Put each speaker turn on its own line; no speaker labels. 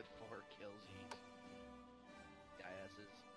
with four kills each. Dumbasses.